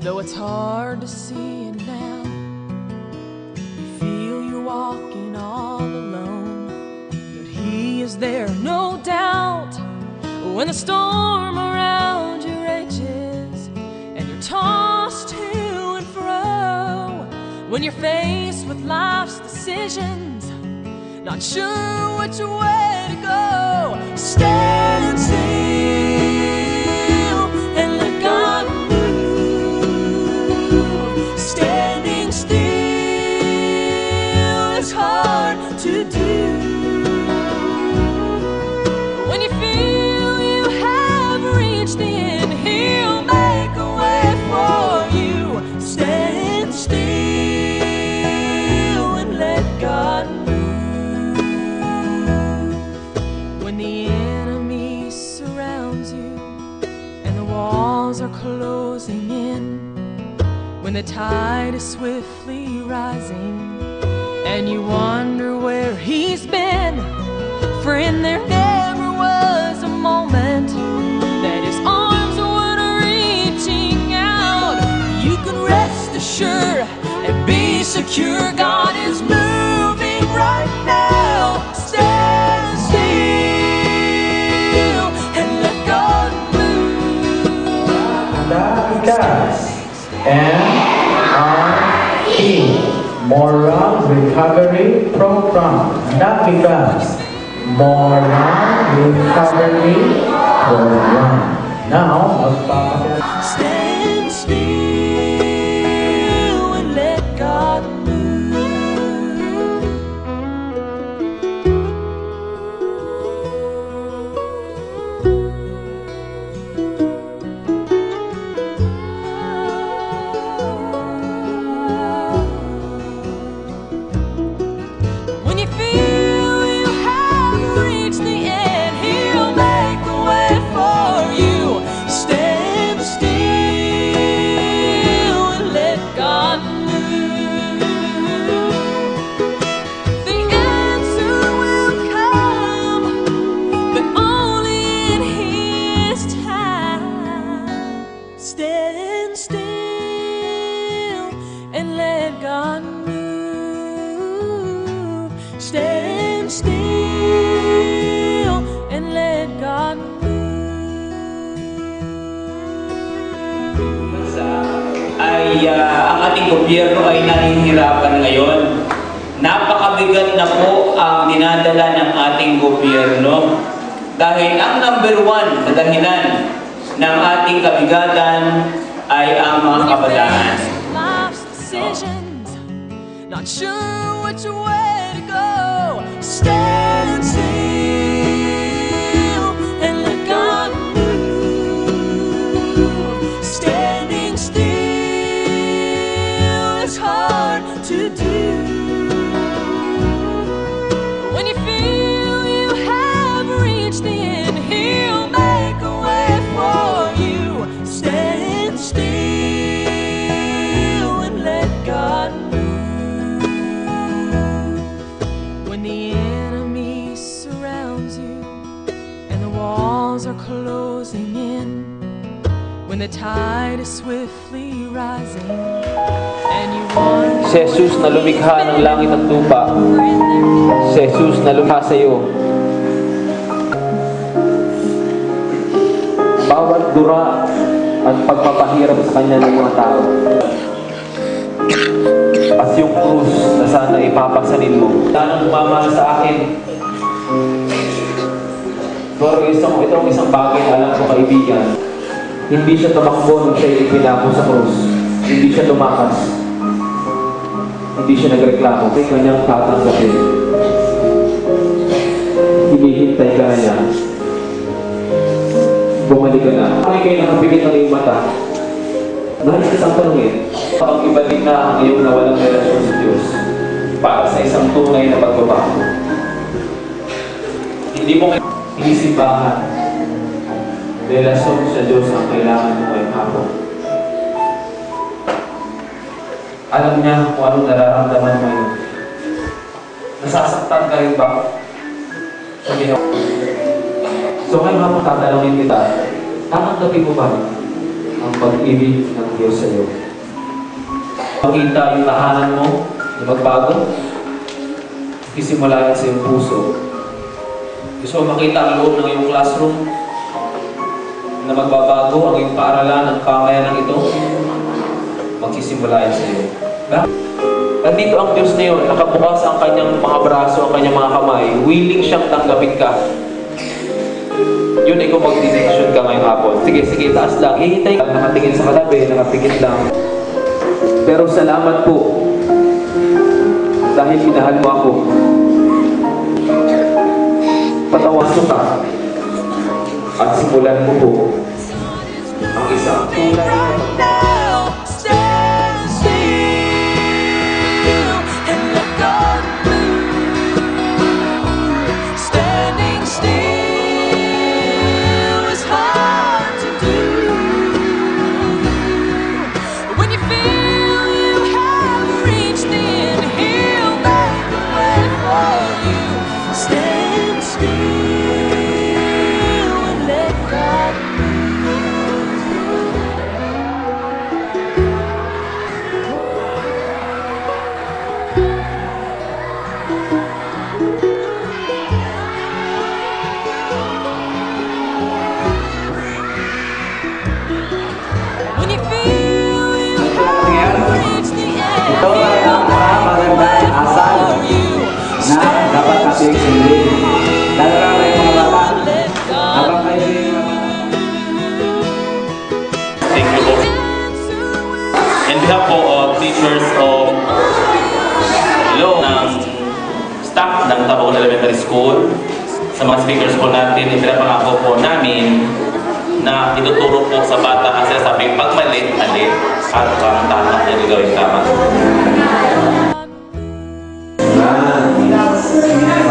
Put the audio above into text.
Though it's hard to see it now, you feel you're walking all alone. But He is there, no doubt, when the storm around you rages and you're tossed to and fro. When you're faced with life's decisions, not sure which way to go, stand when the tide is swiftly rising and you wonder where he's been. Friend, there never was a moment that his arms weren't reaching out. You can rest assured and be secure. God Dapitas. M-R-E. Moral Recovery Program. Dapitas. Moral Recovery Program. Now, magpapakita. Stand still ay ah, ang ating gobyerno ay nahihirapan ngayon. Napakabigat na po ang dinadala ng ating gobyerno dahil ang number one na dahilan ng ating kabigatan ay ang mga kabataan. Not sure which way to go. Stand are closing in, when the tide is swiftly Si Jesus na lumikha ng langit at lupa. Si Jesus na lumikha sa iyo. Bawat dura at pagpapahirap sa kanya ng mga tao. At yung krus na sana ipapasanin mo. Sana umamahal sa akin. Pero isang, ito ang isang bagay alam ko kaibigan. Hindi siya tumakbo nung siya ipinako sa krus. Hindi siya lumakas. Hindi siya nagreklamo kay kanyang tatanggapin. Hinihintay ka niya. Bumalik ka na. Kung kayo nakapikit ng iyong mata, nais isang tanungin, pag ibalik na ang iyong nawalang relasyon sa Diyos para sa isang tunay na pagbabago. Hindi mo kayo inisimbahan. Relasyon sa Diyos ang kailangan mo ngayong hapon. Alam niya kung anong nararamdaman mo ngayon. Nasasaktan ka rin ba? Sa ginawa. So ngayon hapon tatanungin kita, tatanggapin mo ba ang pag-ibig ng Diyos sa iyo. Makita yung tahanan mo na magbago, isimula yan sa iyong puso. Gusto makita ang loob ng iyong classroom na magbabago ang iyong paaralan, ng ito, magsisimula yan sa iyo. Nandito ang Diyos na yun, nakabukas ang kanyang mga braso, ang kanyang mga kamay, willing siyang tanggapin ka. Yun, ikaw mag-decision ka ngayong hapon. Sige, sige, taas lang. Ihintay ka, nakatingin sa katabi, nakapikit lang. Pero salamat po dahil minahal mo ako. Patawaso ka at simulan mo po ang isang tulay Classic English. Lalo na behalf po of teachers of Hello ng staff ng Tabaon Elementary School, sa mga speakers po natin, ipinapangako po namin na ituturo po sa bata kasi sabing pag malit, malit at parang tatak niya gagawin tama. Nice.